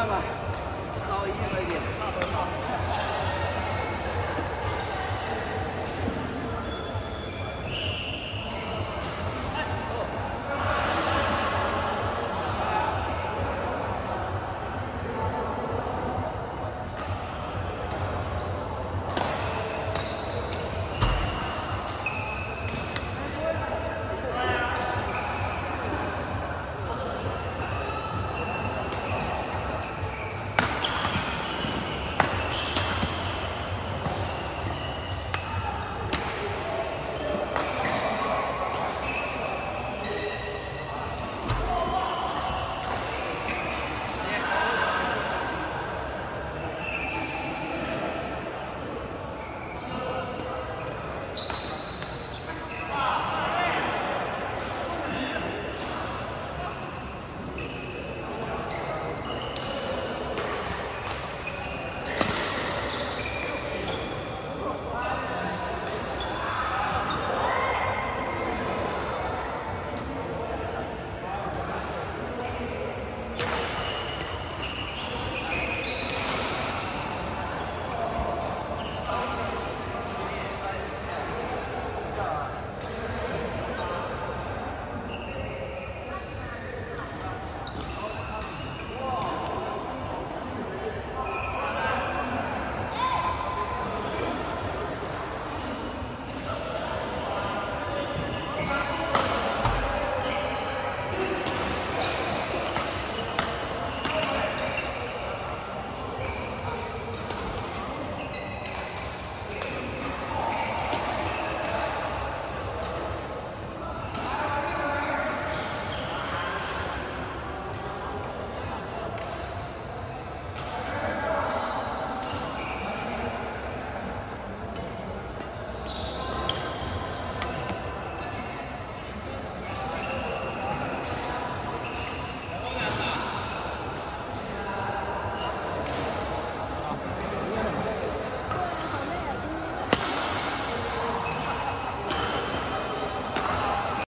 看吧稍微硬了一点。大头照